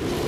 you